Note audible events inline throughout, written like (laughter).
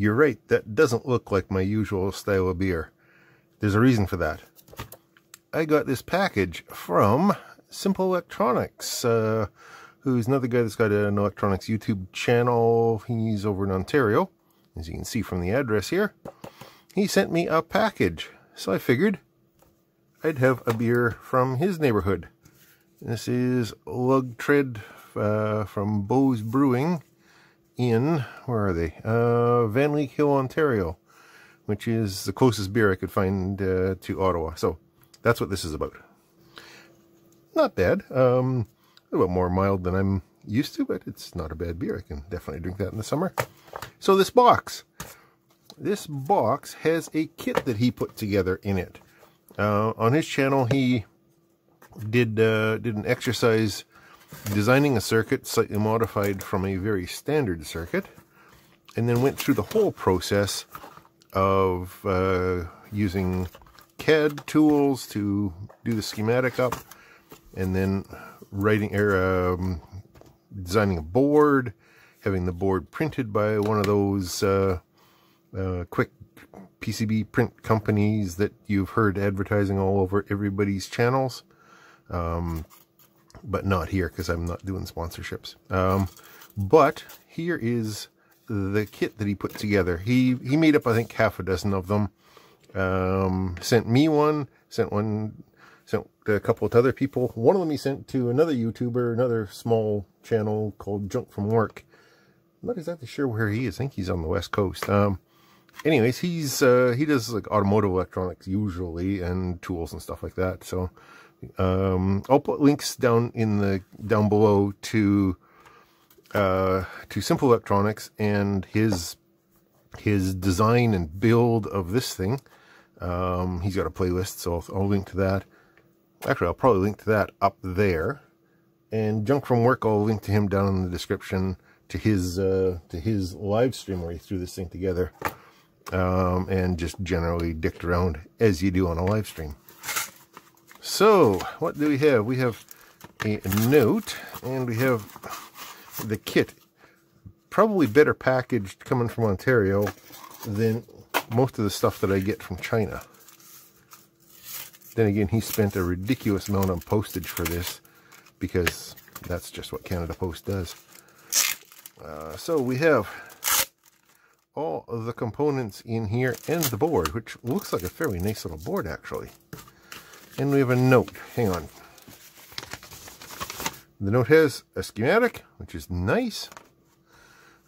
You're right, that doesn't look like my usual style of beer. There's a reason for that. I got this package from Simple Electronics, uh, who's another guy that's got an electronics YouTube channel. He's over in Ontario, as you can see from the address here. He sent me a package, so I figured I'd have a beer from his neighborhood. This is Lug Tread uh, from Beau's Brewing in, where are they? Uh, Vankleek Hill, Ontario, which is the closest beer I could find uh, to Ottawa. So that's what this is about. Not bad. Um, a little bit more mild than I'm used to, but it's not a bad beer. I can definitely drink that in the summer. So this box. This box has a kit that he put together in it. Uh, on his channel, he did uh, did an exercise designing a circuit slightly modified from a very standard circuit, and then went through the whole process of uh, using CAD tools to do the schematic up, and then writing or um, designing a board, having the board printed by one of those uh, uh, quick PCB print companies that you've heard advertising all over everybody's channels. Um, but not here because I'm not doing sponsorships. Um, but here is the kit that he put together. He he made up I think half a dozen of them. Um, sent me one, sent one, sent a couple of other people. One of them he sent to another YouTuber, another small channel called Junk from Work. I'm not exactly sure where he is. I think he's on the west coast. Um, anyways, he's uh, he does like automotive electronics usually and tools and stuff like that. So um, I'll put links down in the down below to uh, to Simple Electronics and his his design and build of this thing. Um, he's got a playlist, so I'll, I'll, link to that. Actually, I'll probably link to that up there. And Junk from Work, I'll link to him down in the description to his uh, to his live stream where he threw this thing together. Um, and just generally dicked around as you do on a live stream. So, what do we have? We have a note, and we have the kit. Probably better packaged coming from Ontario than most of the stuff that I get from China. Then again, he spent a ridiculous amount on postage for this because that's just what Canada Post does. Uh, so we have all of the components in here and the board, which looks like a fairly nice little board actually. And we have a note. Hang on. The note has a schematic, which is nice.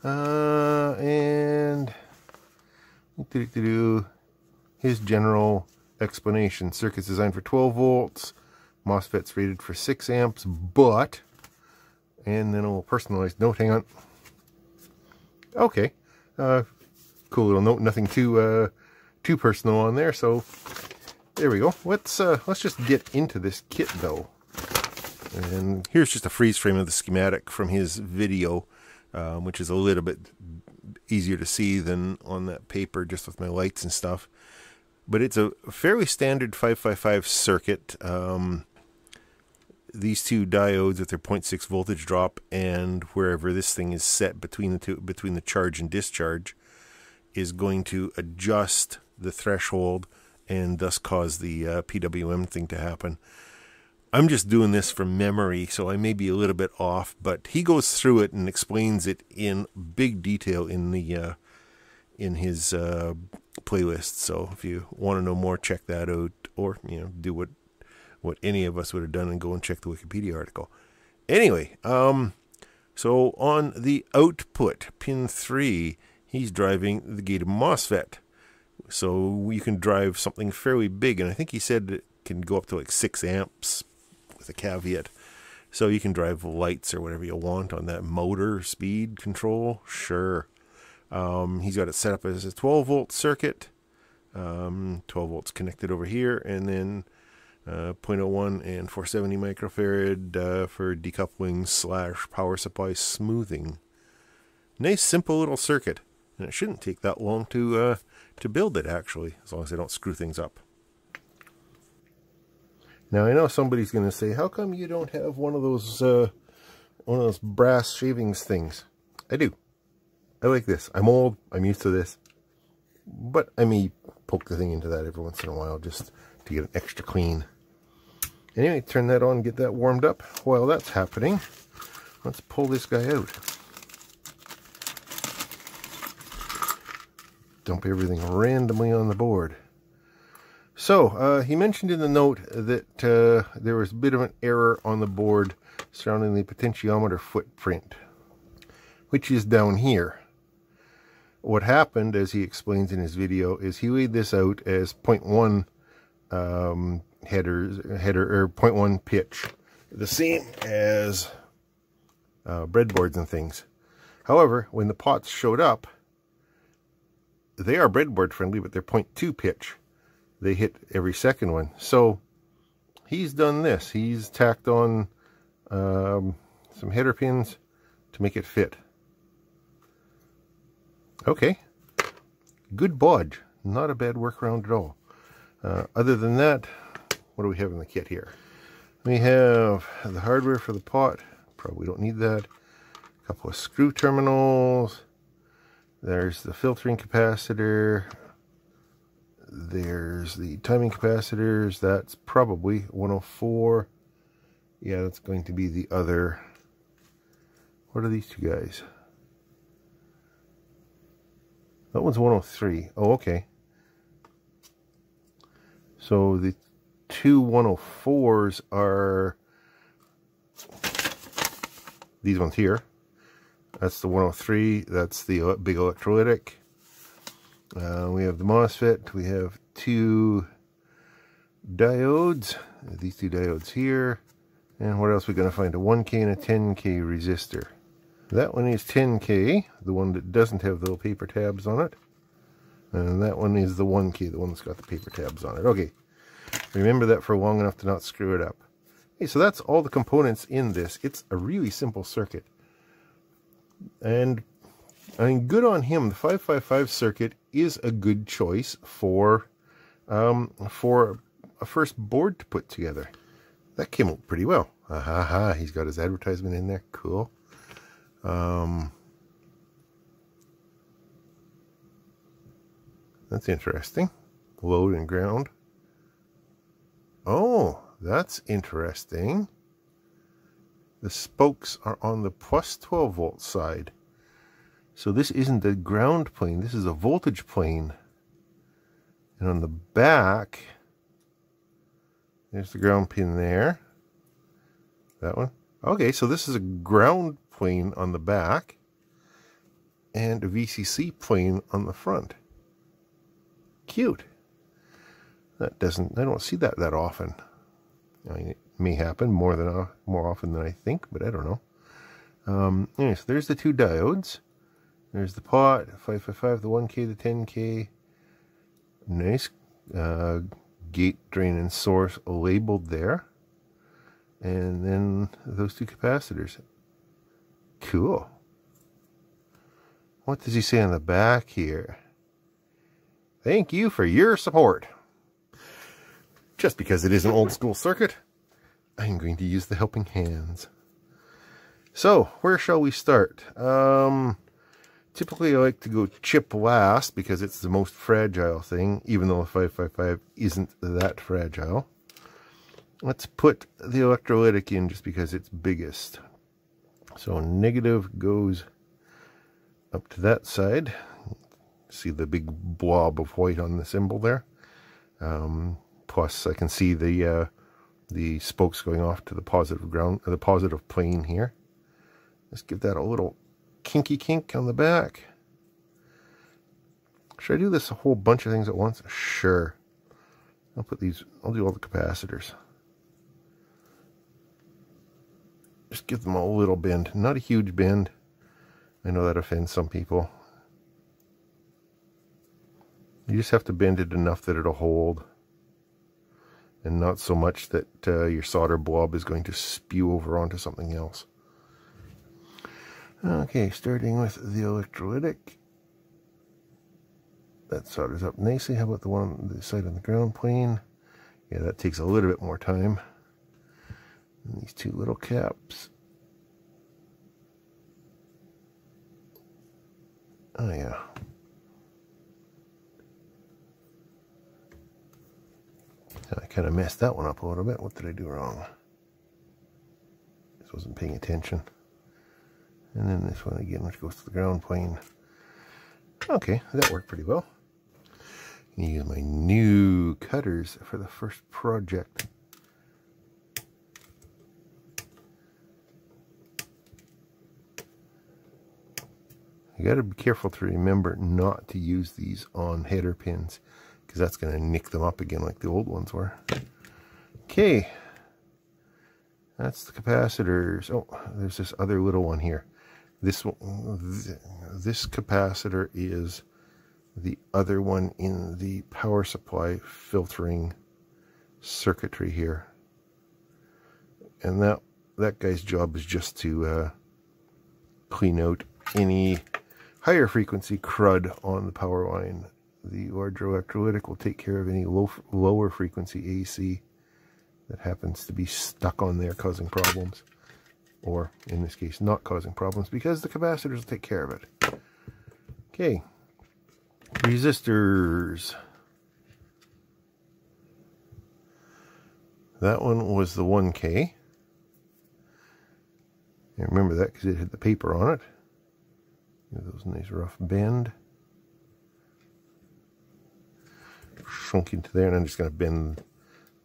Uh, and his general explanation. Circuits designed for 12 volts. MOSFETs rated for 6 amps, but... And then a little personalized note. Hang on. Okay. Uh, cool little note. Nothing too uh, too personal on there. So there we go. Let's uh, let's just get into this kit though. And here's just a freeze frame of the schematic from his video, um, which is a little bit easier to see than on that paper just with my lights and stuff. But it's a fairly standard 555 circuit. Um, these two diodes with their 0.6 voltage drop and wherever this thing is set between the two between the charge and discharge is going to adjust the threshold and thus cause the uh, PWM thing to happen. I'm just doing this from memory, so I may be a little bit off, but he goes through it and explains it in big detail in the uh, in his uh, playlist. So if you want to know more, check that out, or you know, do what what any of us would have done and go and check the Wikipedia article. Anyway, um, so on the output pin three, he's driving the gated MOSFET. So you can drive something fairly big, and I think he said it can go up to like six amps with a caveat. So you can drive lights or whatever you want on that motor speed control. Sure. Um, he's got it set up as a 12 volt circuit. Um, 12 volts connected over here, and then uh, 0.01 and 470 microfarad uh, for decoupling slash power supply smoothing. Nice simple little circuit, and it shouldn't take that long to uh, to build it, actually, as long as they don't screw things up. Now, I know somebody's going to say, how come you don't have one of those, uh, one of those brass shavings things? I do. I like this. I'm old. I'm used to this. But I may poke the thing into that every once in a while just to get an extra clean. Anyway, turn that on, get that warmed up. While that's happening, let's pull this guy out. Dump everything randomly on the board. So, uh, he mentioned in the note that uh, there was a bit of an error on the board surrounding the potentiometer footprint, which is down here. What happened, as he explains in his video, is he weighed this out as 0.1 um, headers, header or 0.1 pitch, the same as uh, breadboards and things. However, when the pots showed up, they are breadboard friendly, but they're 0.2 pitch. They hit every second one. So he's done this. He's tacked on um, some header pins to make it fit. Okay. Good bodge. Not a bad workaround at all. Uh, other than that, what do we have in the kit here? We have the hardware for the pot. Probably don't need that. A couple of screw terminals. There's the filtering capacitor. There's the timing capacitors. That's probably 104. Yeah, that's going to be the other. What are these two guys? That one's 103. Oh, okay. So the two 104s are these ones here. That's the 103. That's the big electrolytic. Uh, we have the MOSFET. We have two diodes. These two diodes here. And what else are we going to find? A 1K and a 10K resistor. That one is 10K, the one that doesn't have the little paper tabs on it. And that one is the 1K, the one that's got the paper tabs on it. Okay, remember that for long enough to not screw it up. Okay, so that's all the components in this. It's a really simple circuit. And I mean, good on him. The 555 circuit is a good choice for um, for a first board to put together. That came out pretty well. Ah ha ha, he's got his advertisement in there. Cool. Um, that's interesting. Load and ground. Oh, that's interesting. The spokes are on the plus 12 volt side. So this isn't the ground plane, this is a voltage plane. And on the back, there's the ground pin there. That one. Okay, so this is a ground plane on the back and a VCC plane on the front. Cute. That doesn't, I don't see that that often. I mean, may happen more than uh, more often than I think, but I don't know. Um, anyway, so there's the two diodes. There's the pot, 555, the 1K, the 10K. Nice uh, gate, drain, and source labeled there. And then those two capacitors. Cool. What does he say on the back here? Thank you for your support. Just because it is an old school circuit, I'm going to use the helping hands. So, where shall we start? Um, typically I like to go chip last because it's the most fragile thing, even though the 555 isn't that fragile. Let's put the electrolytic in just because it's biggest. So negative goes up to that side. See the big blob of white on the symbol there. Um, plus, I can see the uh, the spokes going off to the positive ground, the positive plane here. Let's give that a little kinky kink on the back. Should I do this a whole bunch of things at once? Sure. I'll put these, I'll do all the capacitors. Just give them a little bend. Not a huge bend. I know that offends some people. You just have to bend it enough that it'll hold. And not so much that uh, your solder blob is going to spew over onto something else. Okay, starting with the electrolytic. That solders up nicely. How about the one on the side on the ground plane? Yeah, that takes a little bit more time. And these two little caps. Oh, yeah. I kind of messed that one up a little bit. What did I do wrong? Just wasn't paying attention. And then this one again, which goes to the ground plane. Okay, that worked pretty well. I'm Use my new cutters for the first project. You got to be careful to remember not to use these on header pins because that's going to nick them up again like the old ones were. Okay, that's the capacitors. Oh, there's this other little one here. This this capacitor is the other one in the power supply filtering circuitry here. And that that guy's job is just to uh, clean out any higher frequency crud on the power line. The larger electrolytic will take care of any low, lower frequency AC that happens to be stuck on there causing problems. Or, in this case, not causing problems because the capacitors will take care of it. Okay. Resistors. That one was the 1K. I remember that because it had the paper on it. Those nice rough bend. Shrunk into there, and I'm just going to bend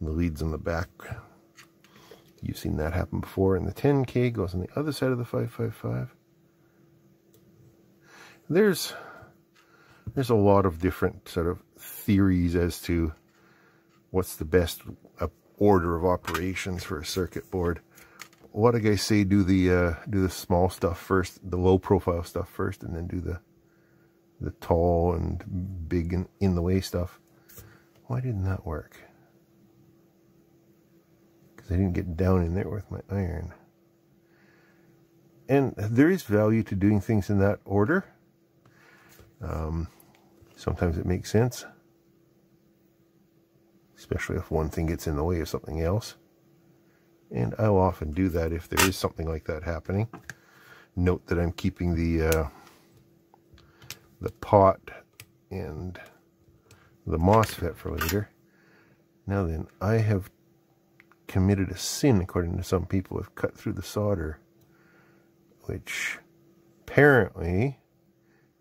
the leads on the back. You've seen that happen before. And the 10K goes on the other side of the 555. There's there's a lot of different sort of theories as to what's the best uh, order of operations for a circuit board a lot of guys say do the uh, do the small stuff first, the low profile stuff first, and then do the the tall and big and in the way stuff. Why didn't that work? Because I didn't get down in there with my iron. And there is value to doing things in that order. Um, sometimes it makes sense. Especially if one thing gets in the way of something else. And I'll often do that if there is something like that happening. Note that I'm keeping the uh, the pot and the MOSFET for later. Now then, I have committed a sin, according to some people, I've cut through the solder, which apparently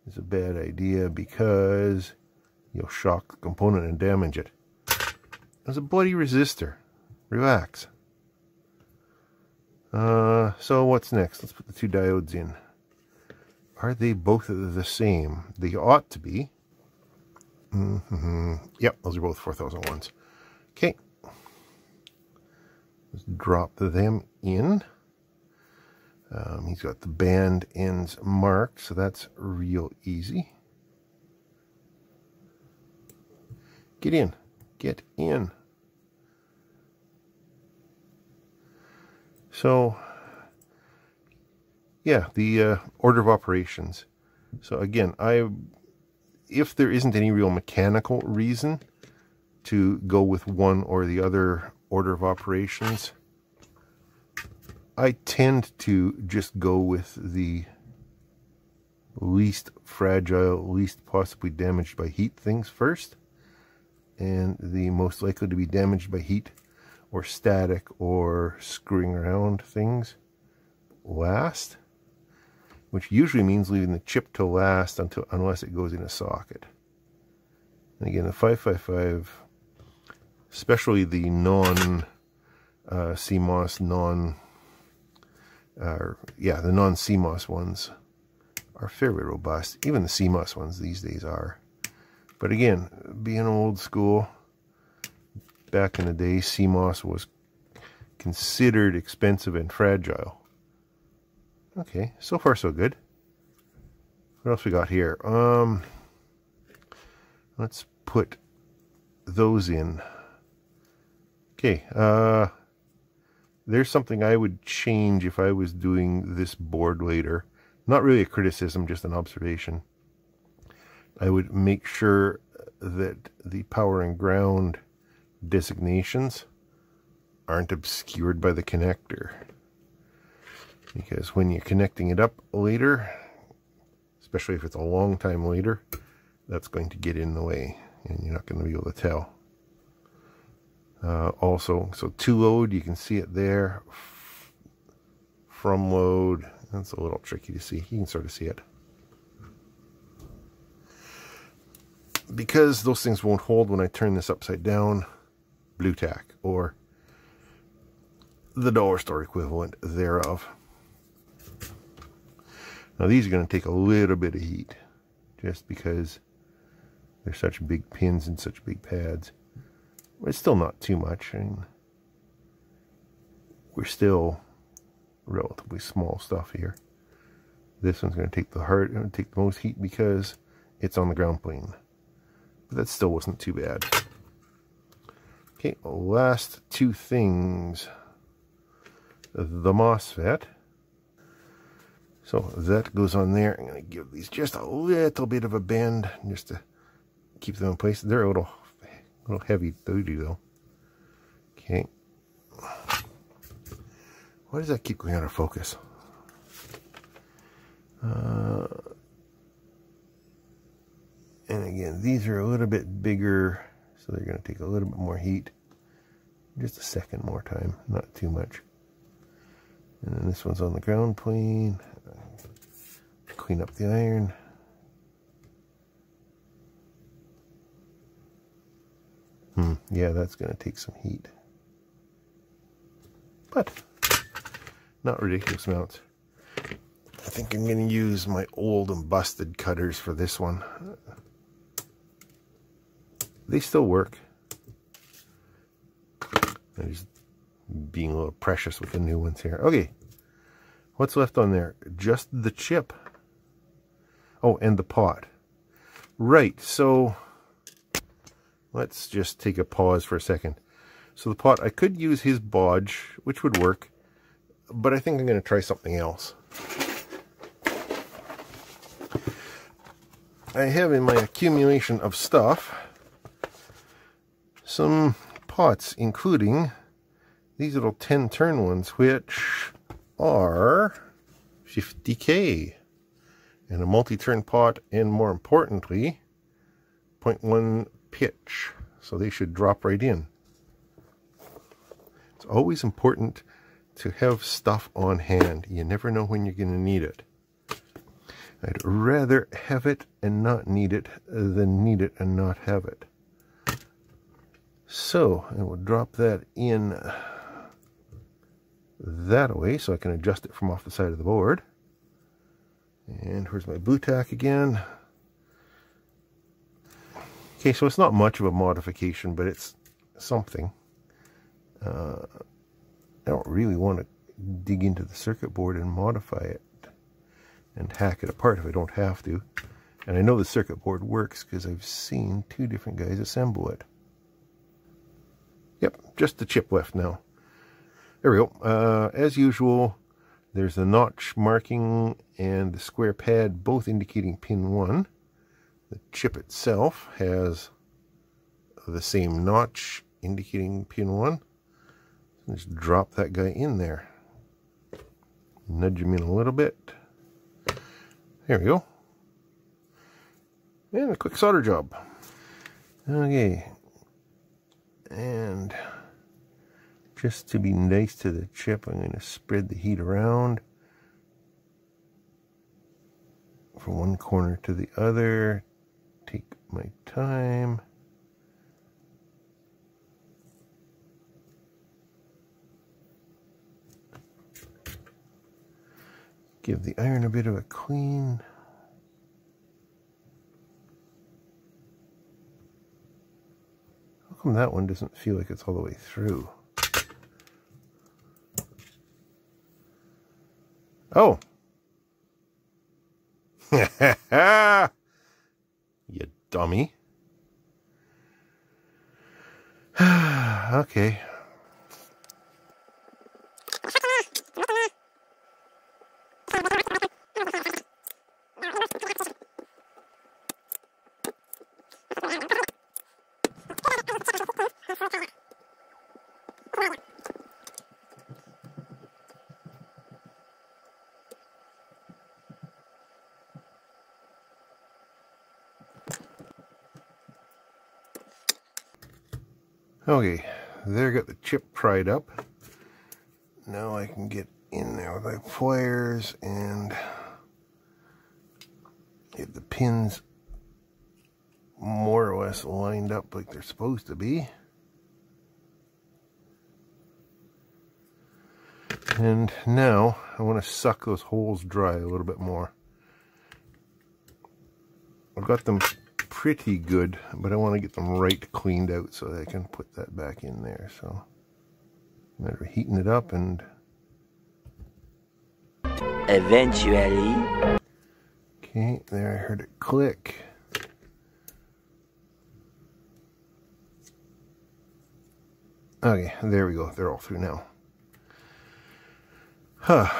is a bad idea because you'll shock the component and damage it. There's a bloody resistor. Relax. Uh, so what's next? Let's put the two diodes in. Are they both the same? They ought to be. Mm -hmm. Yep, those are both 4001s. Okay. Let's drop them in. Um, he's got the band ends marked, so that's real easy. Get in. Get in. So, yeah, the uh, order of operations. So again, I if there isn't any real mechanical reason to go with one or the other order of operations, I tend to just go with the least fragile, least possibly damaged by heat things first, and the most likely to be damaged by heat or static or screwing around things last, which usually means leaving the chip to last until unless it goes in a socket. And again, the 555, especially the non uh, CMOS, non, uh, yeah, the non CMOS ones are fairly robust. Even the CMOS ones these days are. But again, being old school, back in the day, CMOS was considered expensive and fragile. Okay, so far so good. What else we got here? Um, let's put those in. Okay, uh, there's something I would change if I was doing this board later. Not really a criticism, just an observation. I would make sure that the power and ground designations aren't obscured by the connector. Because when you're connecting it up later, especially if it's a long time later, that's going to get in the way and you're not going to be able to tell. Uh, also, so to load, you can see it there. From load, that's a little tricky to see. You can sort of see it. Because those things won't hold when I turn this upside down, Blu Tack or the dollar store equivalent thereof. Now these are going to take a little bit of heat just because they're such big pins and such big pads. But it's still not too much. Mean, we're still relatively small stuff here. This one's going to take the hard, going to take the most heat because it's on the ground plane. But that still wasn't too bad. Okay, last two things. The MOSFET. So that goes on there. I'm going to give these just a little bit of a bend just to keep them in place. They're a little, a little heavy duty though. Okay. Why does that keep going out of focus? Uh, and again, these are a little bit bigger, so they're going to take a little bit more heat. Just a second more time, not too much. And then this one's on the ground plane. Clean up the iron. Hmm, yeah, that's going to take some heat. But, not ridiculous amounts. I think I'm going to use my old and busted cutters for this one. They still work. I'm just being a little precious with the new ones here. Okay, what's left on there? Just the chip. Oh, and the pot. Right, so let's just take a pause for a second. So the pot, I could use his bodge, which would work, but I think I'm going to try something else. I have in my accumulation of stuff some pots, including these little 10 turn ones, which are 50k and a multi-turn pot and more importantly 0.1 pitch. So they should drop right in. It's always important to have stuff on hand. You never know when you're going to need it. I'd rather have it and not need it than need it and not have it. So I will drop that in that away so I can adjust it from off the side of the board and here's my Blu Tack again. Okay, so it's not much of a modification, but it's something. Uh, I don't really want to dig into the circuit board and modify it and hack it apart if I don't have to. And I know the circuit board works because I've seen two different guys assemble it. Yep, just the chip left now. There we go. Uh, as usual, there's the notch marking and the square pad both indicating pin 1. The chip itself has the same notch indicating pin 1. Just drop that guy in there. Nudge him in a little bit. There we go. And a quick solder job. Okay. And just to be nice to the chip, I'm going to spread the heat around from one corner to the other. Take my time. Give the iron a bit of a clean. How come that one doesn't feel like it's all the way through? Oh. (laughs) you dummy. (sighs) okay. Okay, there got the chip pried up. Now I can get in there with my pliers and get the pins more or less lined up like they're supposed to be. And now I want to suck those holes dry a little bit more. I've got them pretty good, but I want to get them right cleaned out so I can put that back in there. So, matter of heating it up and eventually. Okay, there I heard it click. Okay, there we go. They're all through now. Huh.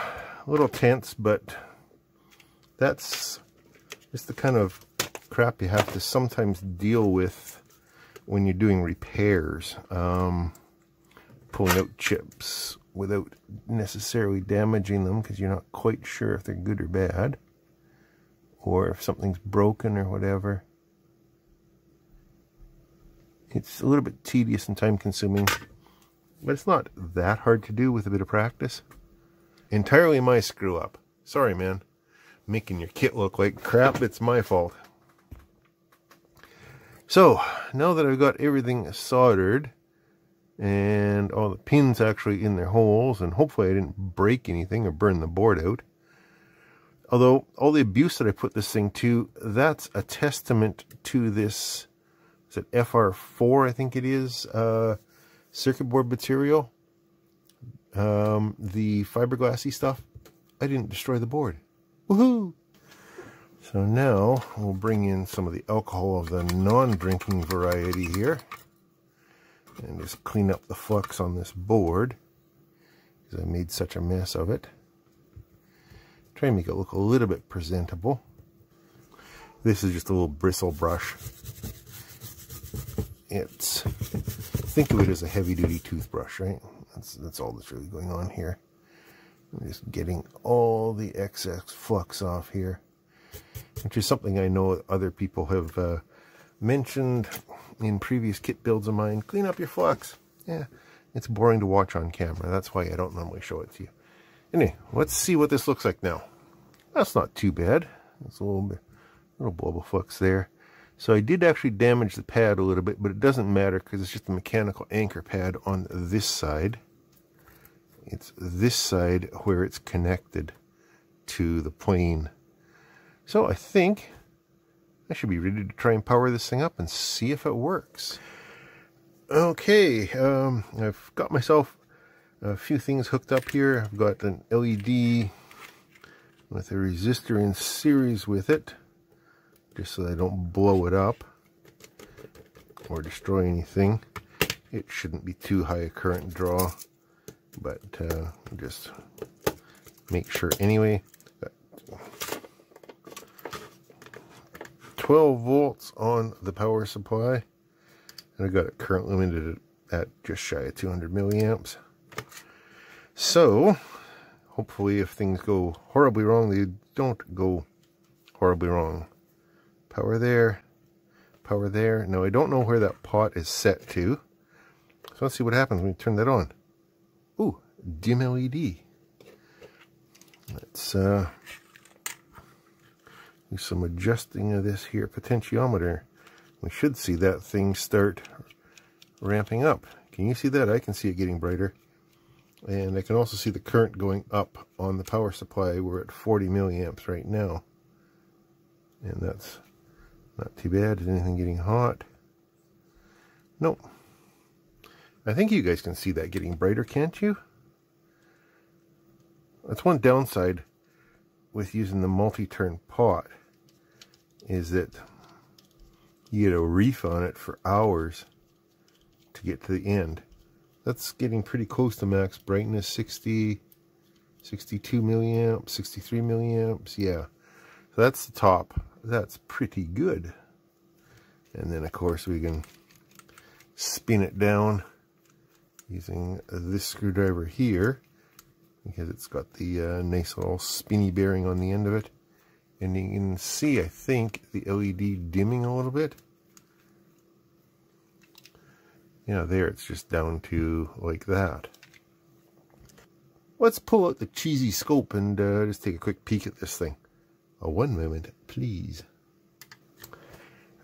A little tense, but that's just the kind of crap you have to sometimes deal with when you're doing repairs. Um, pulling out chips without necessarily damaging them because you're not quite sure if they're good or bad or if something's broken or whatever. It's a little bit tedious and time consuming, but it's not that hard to do with a bit of practice. Entirely my screw up. Sorry, man. Making your kit look like crap, it's my fault. So, now that I've got everything soldered, and all the pins actually in their holes, and hopefully I didn't break anything or burn the board out. Although, all the abuse that I put this thing to, that's a testament to this, is it FR4, I think it is, uh, circuit board material. Um, the fiberglassy stuff. I didn't destroy the board. Woohoo! So now we'll bring in some of the alcohol of the non-drinking variety here. And just clean up the flux on this board. Because I made such a mess of it. Try and make it look a little bit presentable. This is just a little bristle brush. It's, think of it as a heavy-duty toothbrush, right? That's, that's all that's really going on here. I'm just getting all the excess flux off here which is something I know other people have uh, mentioned in previous kit builds of mine. Clean up your flux. Yeah, it's boring to watch on camera. That's why I don't normally show it to you. Anyway, let's see what this looks like now. That's not too bad. It's a little bit, little of flux there. So I did actually damage the pad a little bit, but it doesn't matter because it's just a mechanical anchor pad on this side. It's this side where it's connected to the plane so I think I should be ready to try and power this thing up and see if it works. Okay, um, I've got myself a few things hooked up here. I've got an LED with a resistor in series with it, just so I don't blow it up or destroy anything. It shouldn't be too high a current draw, but uh, just make sure anyway. 12 volts on the power supply. And I've got it current limited at just shy of 200 milliamps. So, hopefully if things go horribly wrong, they don't go horribly wrong. Power there, power there. Now I don't know where that pot is set to. So let's see what happens when we turn that on. Ooh, dim LED. Let's uh, some adjusting of this here potentiometer. We should see that thing start ramping up. Can you see that? I can see it getting brighter. And I can also see the current going up on the power supply. We're at 40 milliamps right now. And that's not too bad. Is anything getting hot? Nope. I think you guys can see that getting brighter, can't you? That's one downside with using the multi-turn pot is that you get a reef on it for hours to get to the end. That's getting pretty close to max brightness, 60, 62 milliamps, 63 milliamps, yeah. So that's the top. That's pretty good. And then of course we can spin it down using this screwdriver here because it's got the uh, nice little spinny bearing on the end of it. And you can see, I think, the LED dimming a little bit. Yeah, there it's just down to like that. Let's pull out the cheesy scope and uh, just take a quick peek at this thing. Oh, one moment, please.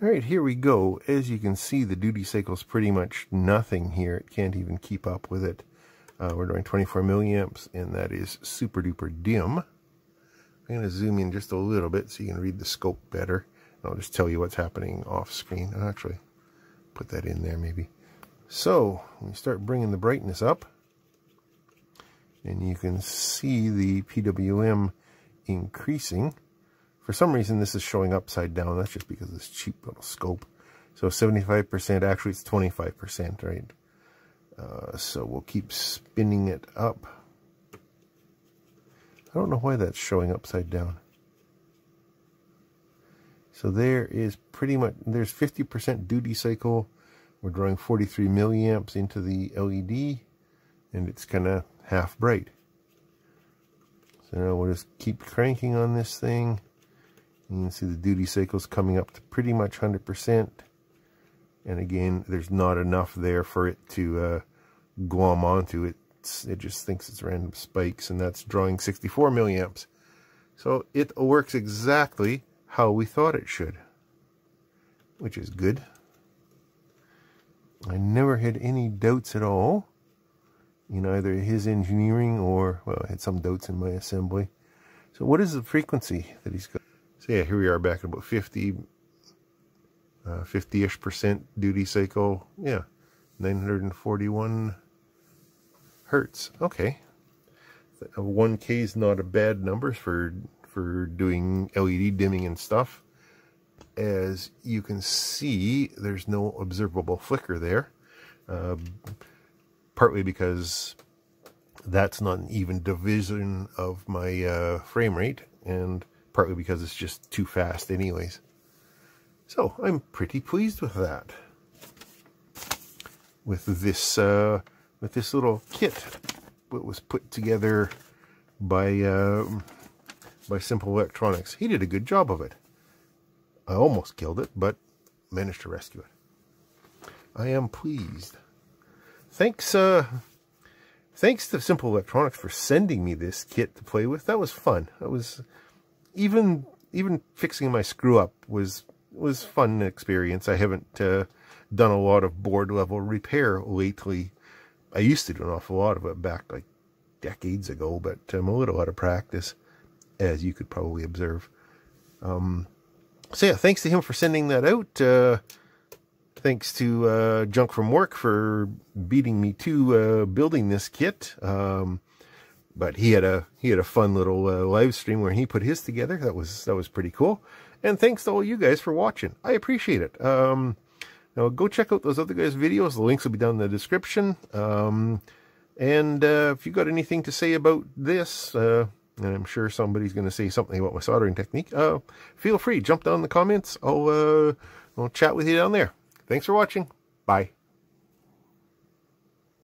All right, here we go. As you can see, the duty cycle is pretty much nothing here. It can't even keep up with it. Uh, we're doing 24 milliamps, and that is super duper dim. I'm going to zoom in just a little bit so you can read the scope better. I'll just tell you what's happening off screen. I'll actually put that in there maybe. So, we start bringing the brightness up, and you can see the PWM increasing. For some reason, this is showing upside down. That's just because of this cheap little scope. So 75%, actually it's 25%, right? Uh, so we'll keep spinning it up. I don't know why that's showing upside down. So there is pretty much, there's 50% duty cycle. We're drawing 43 milliamps into the LED, and it's kind of half bright. So now we'll just keep cranking on this thing. You can see the duty cycles coming up to pretty much 100%. And again, there's not enough there for it to uh, glom onto it. it just thinks it's random spikes, and that's drawing 64 milliamps. So it works exactly how we thought it should, which is good. I never had any doubts at all in either his engineering or, well, I had some doubts in my assembly. So what is the frequency that he's got? So yeah, here we are back at about 50, 50-ish uh, percent duty cycle. Yeah, 941 hertz. Okay. 1K is not a bad number for, for doing LED dimming and stuff. As you can see, there's no observable flicker there. Uh, partly because that's not an even division of my uh, frame rate, and partly because it's just too fast anyways. So I'm pretty pleased with that. With this uh, with this little kit that was put together by uh, by Simple Electronics. He did a good job of it. I almost killed it, but managed to rescue it. I am pleased. Thanks, uh, thanks to Simple Electronics for sending me this kit to play with. That was fun. That was even even fixing my screw up was was fun experience. I haven't uh, done a lot of board level repair lately. I used to do an awful lot of it back like decades ago, but I'm a little out of practice, as you could probably observe. Um, so yeah, thanks to him for sending that out. Uh, thanks to uh, Junk from Work for beating me to uh, building this kit. Um, but he had a he had a fun little uh, live stream where he put his together. That was that was pretty cool. And thanks to all you guys for watching. I appreciate it. Um, now go check out those other guys' videos. The links will be down in the description. Um, and uh, if you got anything to say about this, uh, and I'm sure somebody's going to say something about my soldering technique, uh, feel free. Jump down in the comments. I'll, uh, I'll chat with you down there. Thanks for watching. Bye.